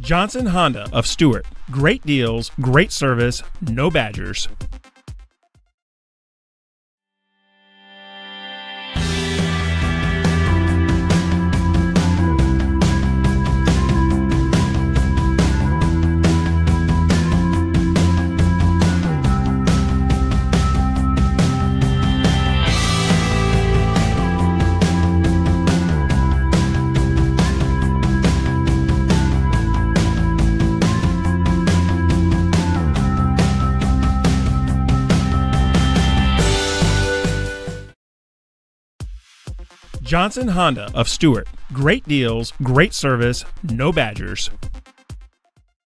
Johnson Honda of Stuart. Great deals, great service, no badgers. Johnson Honda of Stuart. Great deals, great service, no badgers.